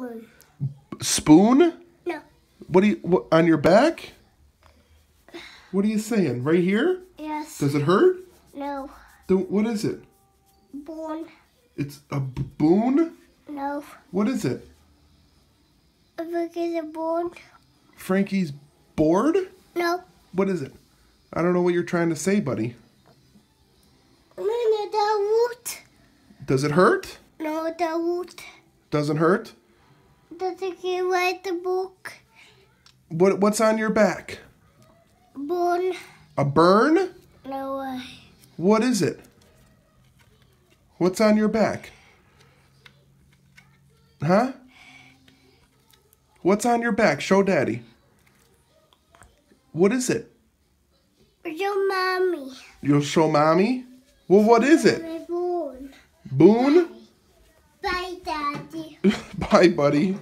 Spoon. Spoon? No. What do you what, on your back? What are you saying? Right here? Yes. Does it hurt? No. The, what is it? Bone. It's a boon? No. What is it? The bone. Frankie's board? No. What is it? I don't know what you're trying to say, buddy. No, no, the root. Does it hurt? No, the root. Doesn't hurt? Doesn't he write the book? What what's on your back? Bone. A burn? No way. What is it? What's on your back? Huh? What's on your back? Show daddy. What is it? Your mommy. You'll show mommy? Well, what is it? My bone. Bye, buddy.